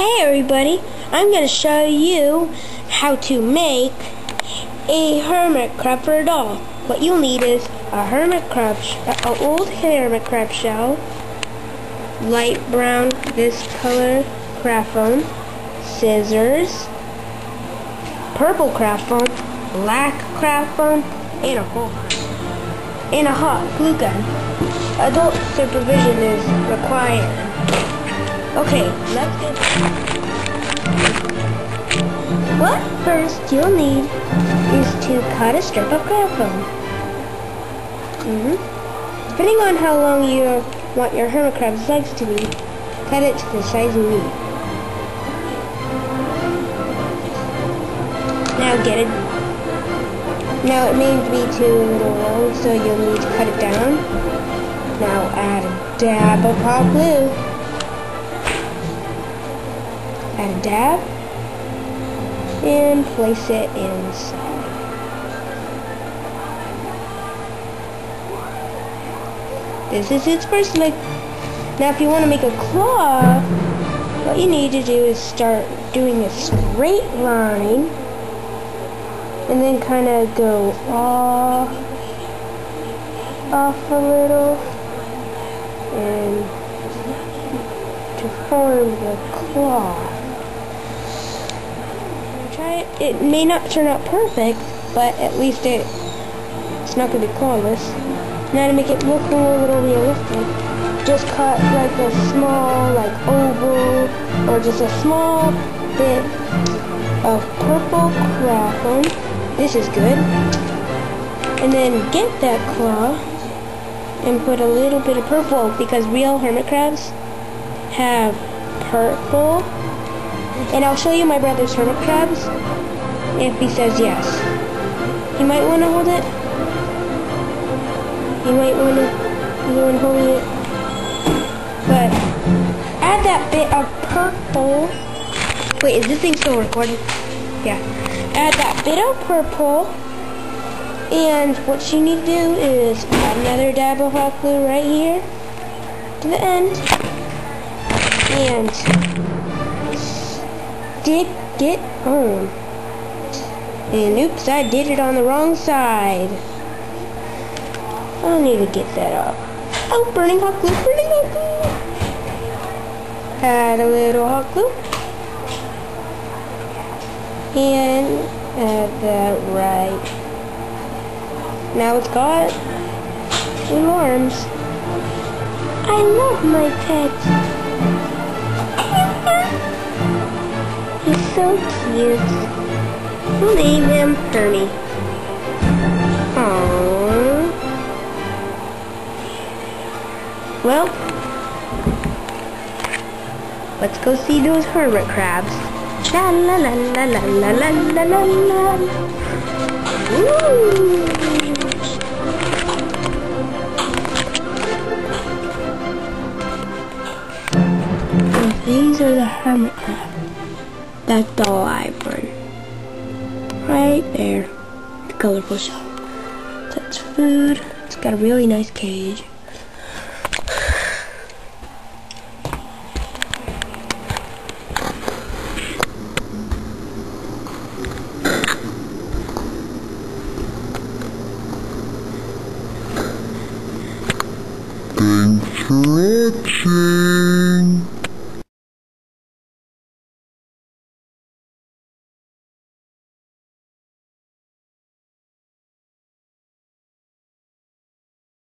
Hey everybody, I'm going to show you how to make a hermit crab doll. What you'll need is a hermit crab, an old hermit crab shell, light brown, this color craft foam, scissors, purple craft foam, black craft foam, and a hole, and a hot glue gun. Adult supervision is required. Okay, let's get What first you'll need is to cut a strip of craft. Mm -hmm. Depending on how long you want your hermit crab's legs to be, cut it to the size you need. Now get it. Now it may be too little long, so you'll need to cut it down. Now add a dab of hot glue dab and place it inside. This is its first leg. Now if you want to make a claw, what you need to do is start doing a straight line and then kind of go off, off a little and to form the claw it. It may not turn out perfect, but at least it it's not going to be flawless. Now to make it look a little realistic, just cut like a small like oval or just a small bit of purple crackle. This is good. And then get that claw and put a little bit of purple because real hermit crabs have purple and I'll show you my brother's hermit crabs if he says yes. You might want to hold it. You might want to, hold it. But add that bit of purple. Wait, is this thing still recording? Yeah. Add that bit of purple. And what you need to do is add another dab of hot glue right here to the end. And did get home. And oops, I did it on the wrong side. I need to get that up. Oh, burning hot glue, burning hot glue. Add a little hot glue. And add that right. Now it's got two arms. I love my pet. He's so cute. We'll name him Hermie. Aww. Well, let's go see those hermit crabs. La la la la la la la la la la. These are the hermit crabs. That's doll I burn. Right there. The colorful shell. That's food. It's got a really nice cage. Thanks for watching.